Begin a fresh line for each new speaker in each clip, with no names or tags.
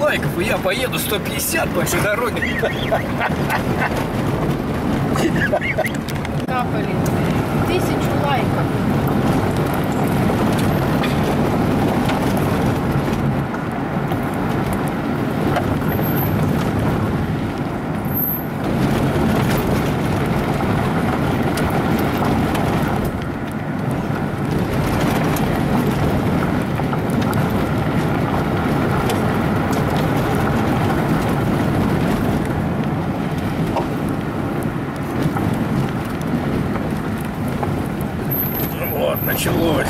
лайков, и я поеду 150 по всей дороге.
Капали. Тысячу лайков.
Вот, началось.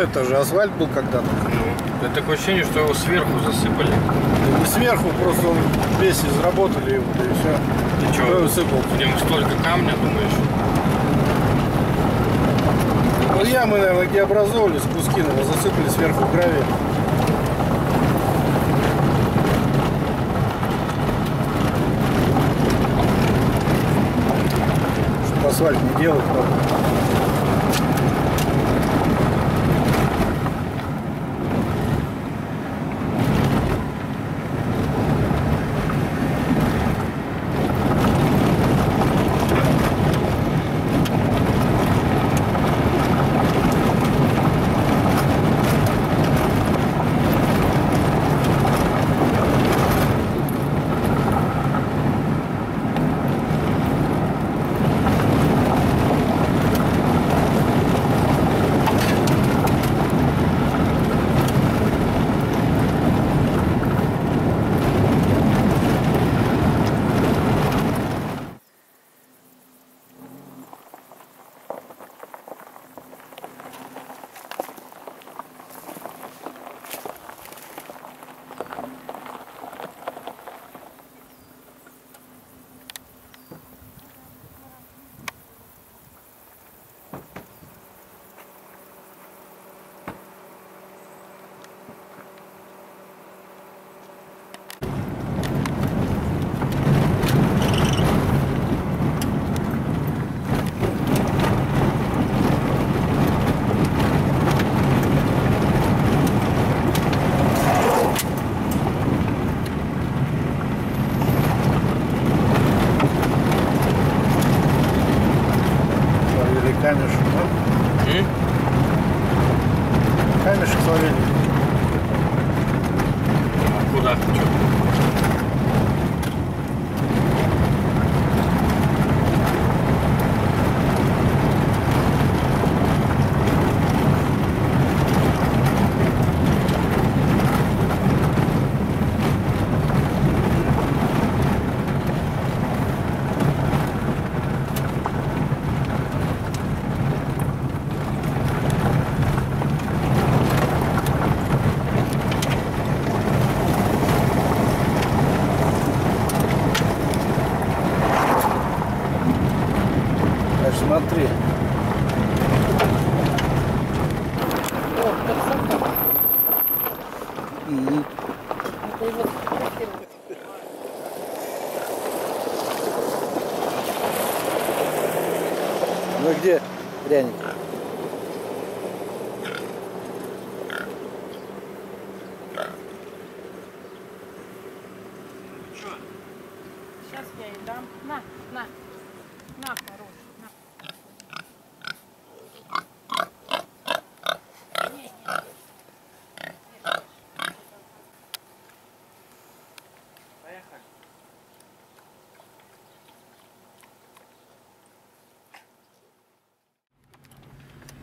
Это же асфальт был когда-то.
Ну, это такое ощущение, что его сверху засыпали.
Не сверху, просто он весь изработали его, да и все.
Ты
Кто его
что,
сыпал?
в нем столько камня, думаешь?
Ну, ямы, наверное, где образовывались, куски, наверное, засыпали сверху гравием. Асфальт не делать, правда.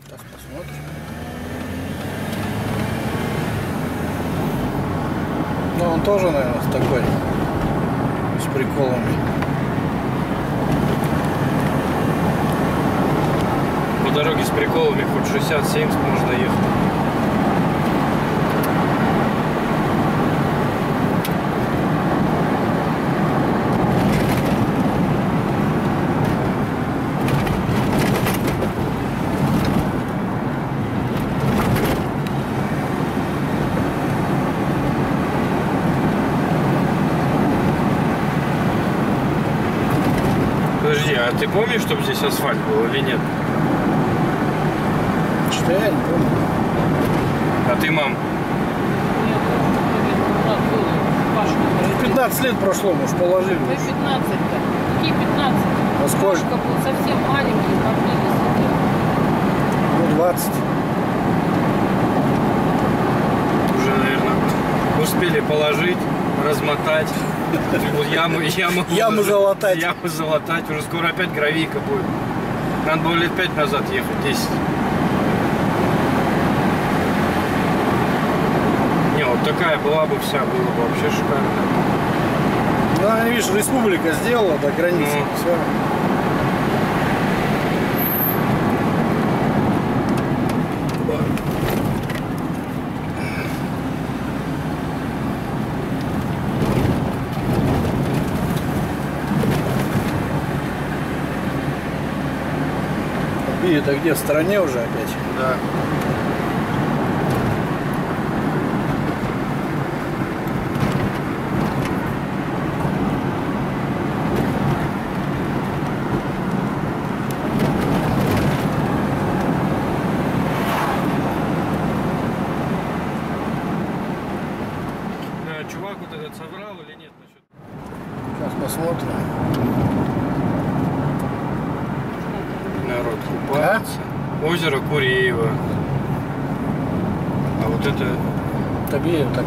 Посмотрим. Ну он тоже, наверное, такой. С приколами.
По дороге с приколами хоть 60-70 можно ехать. Подожди, а ты помнишь, чтобы здесь асфальт был или нет?
Что я не помню.
А ты, мам,
Нет, у нас было. Пашка говорит,
15 лет прошло, может, положили.
Вы 15-то. Какие 15?
А сколько?
Был совсем маленький.
Ну, 20.
уже, наверное, успели положить, размотать. Яму, яму,
Яму залатать.
Яму залатать. Уже скоро опять гравийка будет. Надо было лет пять назад ехать, 10. Не, вот такая была бы вся, было бы вообще шикарно.
Ну, видишь, республика сделала до границы.
Ну.
Все. Это где, в стране уже опять?
Да. Да, чувак вот этот соврал или нет насчет
Сейчас посмотрим.
народ купается. Озеро Куреево. А вот это
Тебе так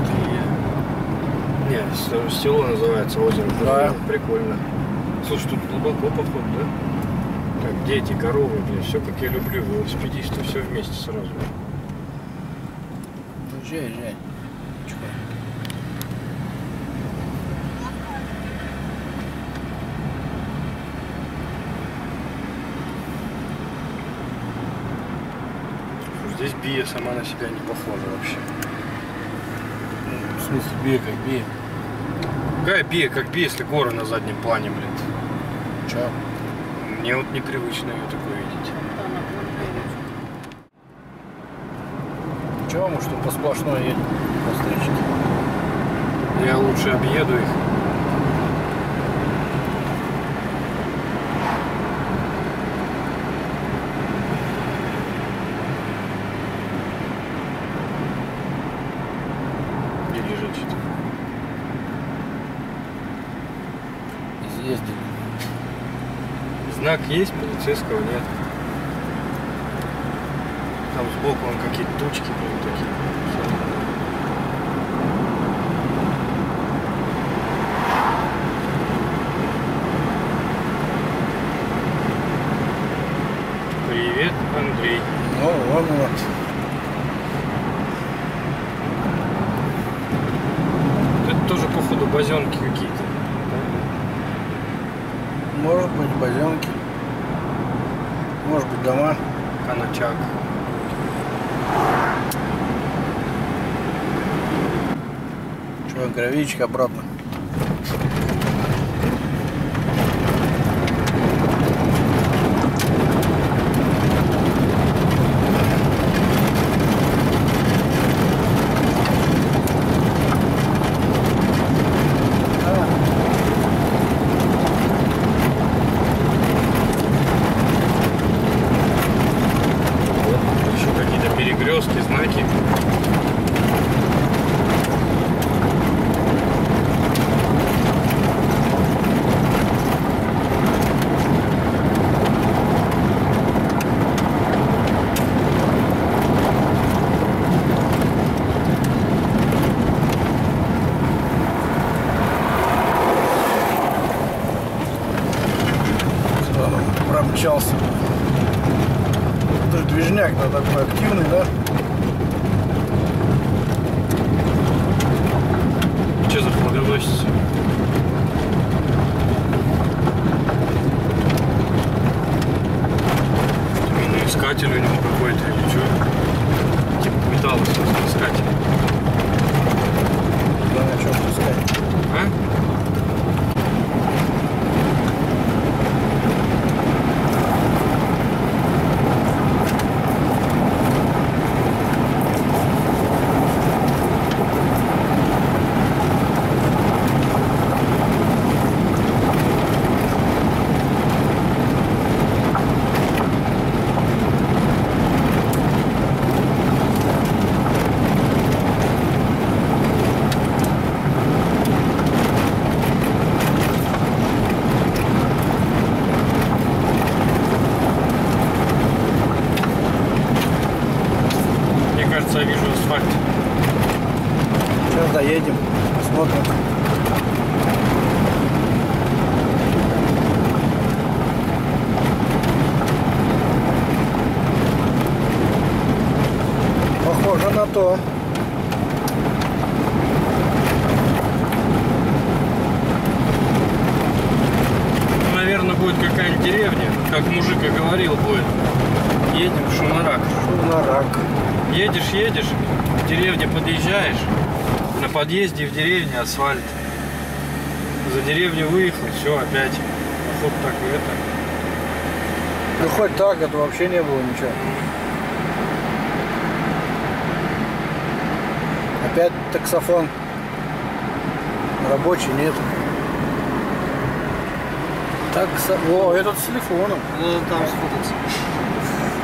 Не, с- село называется озеро
Да.
Прикольно. Слушай, тут глубоко поход, да? Так, дети, коровы, блин, все как я люблю, велосипедисты, все вместе сразу.
Езжай, езжай. Чё?
Здесь Бия сама на себя не похожа вообще.
В смысле, бей как бей.
Какая Бия, как Бия, если горы на заднем плане, блин.
Чё?
Мне вот непривычно ее такое видеть.
Чего мы что по сплошной едем по встречке?
Я лучше объеду их. Полицейского нет. Там сбоку вон какие-то тучки блин, такие. Привет, Андрей.
Ну, вон вот.
Это тоже, походу, базенки какие-то.
Может быть, базенки. Может быть, дома.
Каначак.
Чего, гравичка обратно.
Будет какая-нибудь деревня, как мужик и говорил будет. Едем в Шумарак.
Шумарак.
Едешь, едешь, в деревне подъезжаешь, на подъезде в деревне асфальт. За деревню выехал, все, опять. Походу так и это.
Ну хоть так, это вообще не было ничего. Опять таксофон. Рабочий нет. Таксо... О, этот с телефоном.
Надо там сфотаться.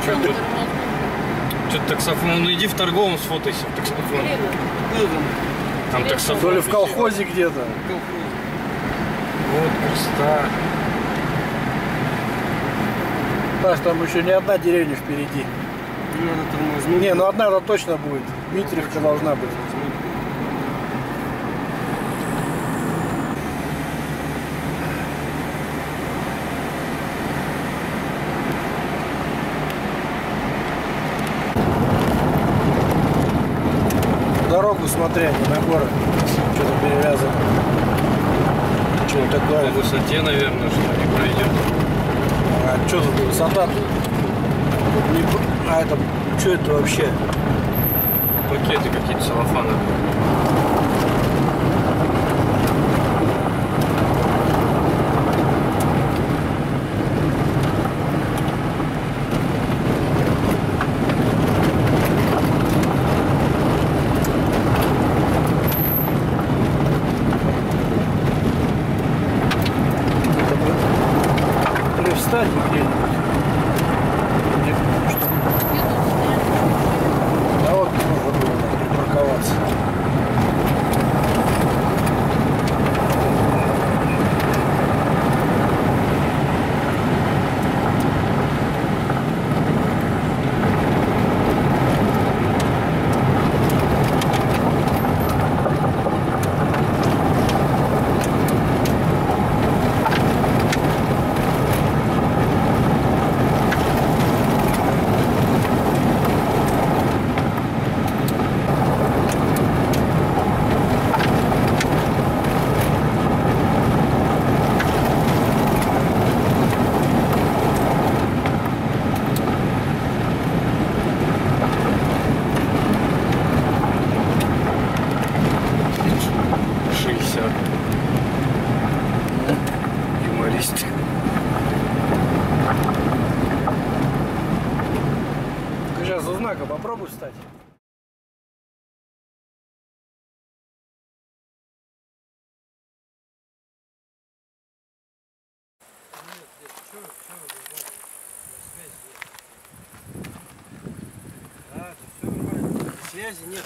Что тут? Что таксофон? Ну иди в торговом сфотайся, в таксофон.
Ну, там
таксофон.
То ли в колхозе где-то.
Вот красота.
Паш, там еще не одна деревня впереди.
Тормознуть.
Не, ну одна-то точно будет. Дмитриевка должна быть. Дорогу смотря, не на город. Что-то перевязано. Что
По
такое?
высоте, наверное, что не пройдет.
А что тут высота? Тут не А это что это вообще?
Пакеты какие-то целлофановые.
Или встать где-нибудь. Где- что- А вот можно было припарковаться.
Шестьдесят. Юморист.
Сейчас у знака попробуй встать.
Да, все Связи нет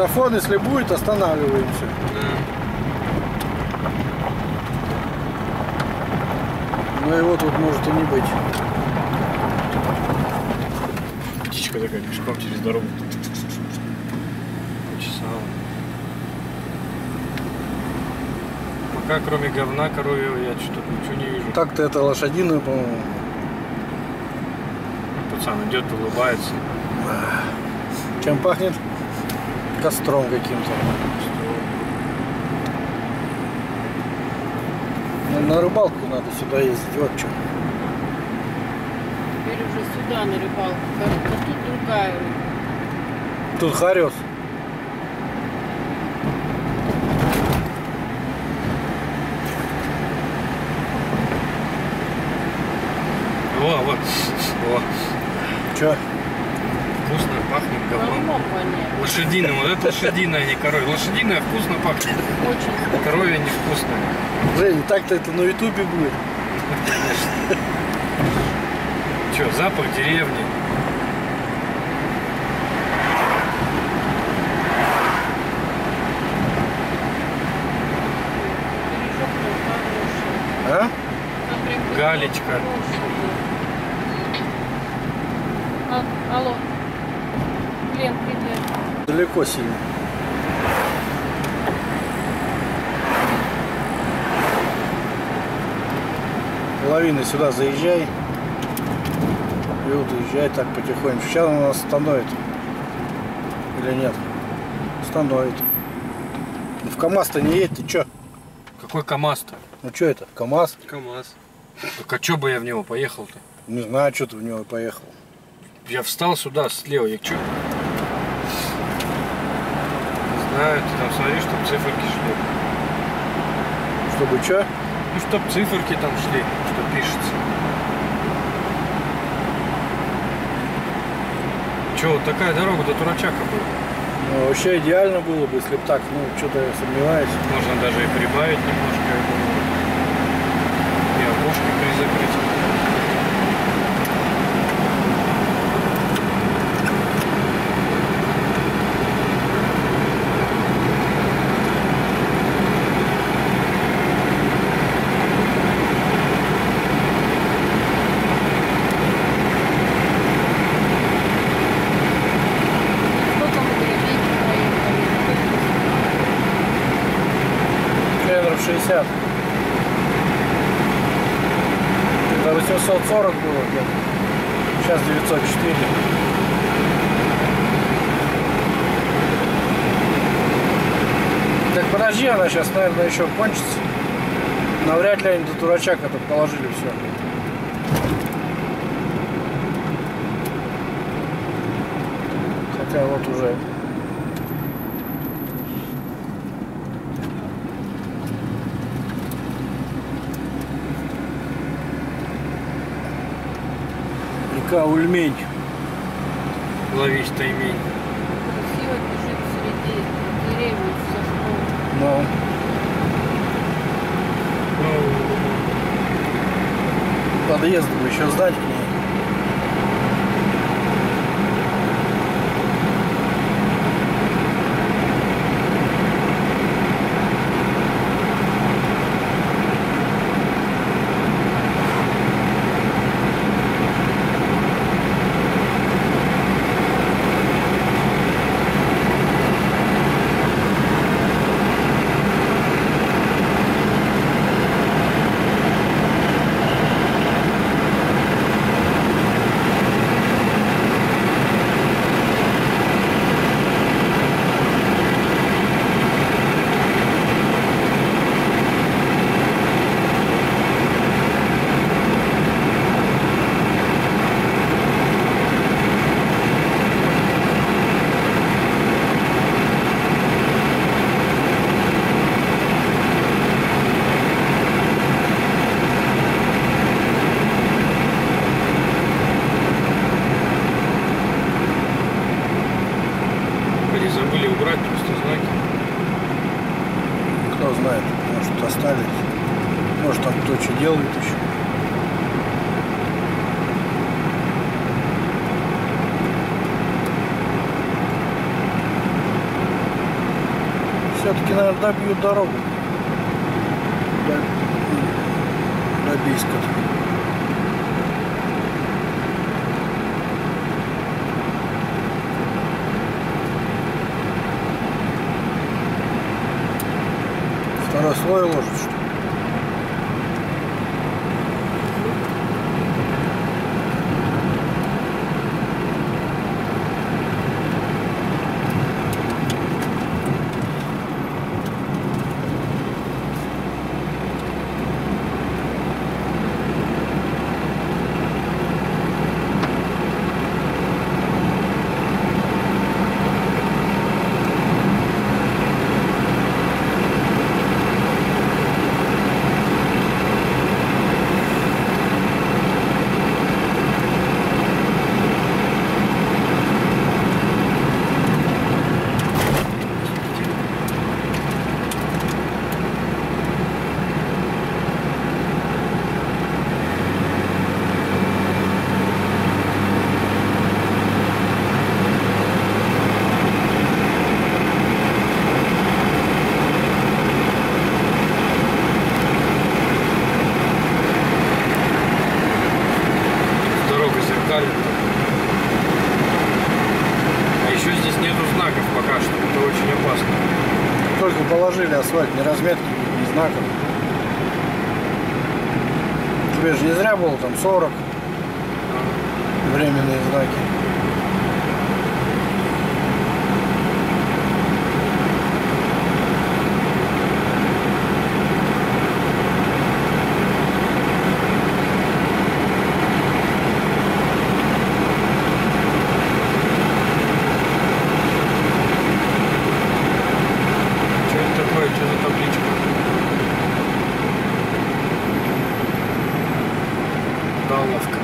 Таксофон, если будет, останавливаемся. Но его тут может и не быть.
Птичка такая пешком через дорогу. Почесала. Пока кроме говна коровьего я что-то ничего не вижу.
Так-то это лошадиную, по-моему.
Пацан идет, улыбается.
Чем пахнет? Костром каким-то. Ну, на рыбалку надо сюда ездить, вот что.
Теперь уже сюда на рыбалку. Тут другая.
Тут харес.
О, вот. О,
Че?
вкусно пахнет говном.
Говном воняет.
Лошадиным, вот это лошадиная, а не коровья. Лошадиная вкусно пахнет,
Очень.
коровья невкусная.
Жень, так-то это на ютубе будет.
Конечно. Че, запах деревни.
А?
Галечка.
А, алло.
Далеко сильно. Половина сюда заезжай. И вот уезжай так потихоньку. Сейчас он нас остановит. Или нет? Остановит. Ну, В КамАЗ-то не едь, ты чё?
Какой КамАЗ-то?
Ну что это? КамАЗ?
КамАЗ.
Так а чё бы я в него поехал-то?
Не знаю, что ты в него поехал.
Я встал сюда слева, я чё? Ты там смотри, чтоб циферки шли.
Чтобы что?
Ну, чтоб циферки там шли, что пишется. Чё, вот такая дорога до Турачака была.
Ну, вообще идеально было бы, если бы так, ну, что-то я сомневаюсь.
Можно даже и прибавить немножко, я думаю. И окошки призакрыть.
Сколько мы гребеньки проехали?
Километров 60. Это 840 было где-то. Сейчас 904. Так подожди, она сейчас, наверное, еще кончится. Навряд ли они до дурачака тут положили все. Хотя вот уже река Ульмень.
Ловись таймень.
Красиво бежит среди деревьев со школы.
Ну,
подъезд бы еще сдать делают еще. Все-таки, наверное, добьют дорогу. До, до Бийска. Второй слой ложат, что ли?
Дорога зеркальная. А еще здесь нету знаков пока что. Это очень опасно.
Только положили асфальт, ни разметки, ни знаков. Зря было там 40 временные знаки.
Что это такое? Что за табличка? Далловка.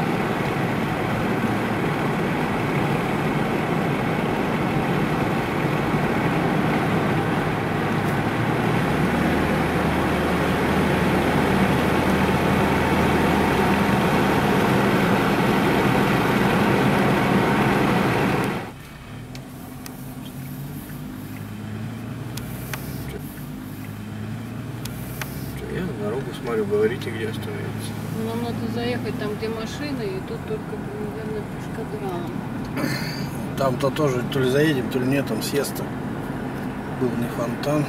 Я на дорогу смотрю, говорите, где остановиться.
Ну, Нам надо заехать там, где машины, и тут только, наверное, пешкодрам.
Там-то тоже то ли заедем, то ли нет, там съезд был не фонтан.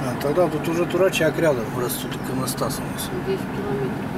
А тогда тут уже турачак рядом, просто тут иконостас у нас.
10 километров.